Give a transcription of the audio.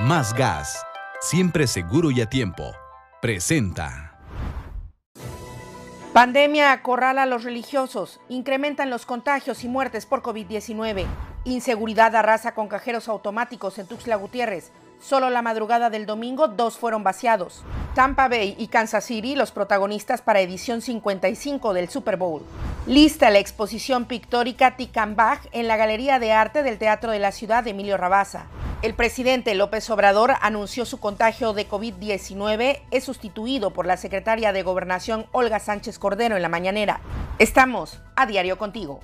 Más gas, siempre seguro y a tiempo. Presenta. Pandemia acorrala a los religiosos, incrementan los contagios y muertes por COVID-19. Inseguridad arrasa con cajeros automáticos en Tuxtla Gutiérrez. Solo la madrugada del domingo dos fueron vaciados. Tampa Bay y Kansas City los protagonistas para edición 55 del Super Bowl. Lista la exposición pictórica Ticambach en la Galería de Arte del Teatro de la Ciudad de Emilio Rabaza. El presidente López Obrador anunció su contagio de COVID-19 es sustituido por la secretaria de Gobernación Olga Sánchez Cordero en la mañanera. Estamos a diario contigo.